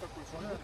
такой самолет.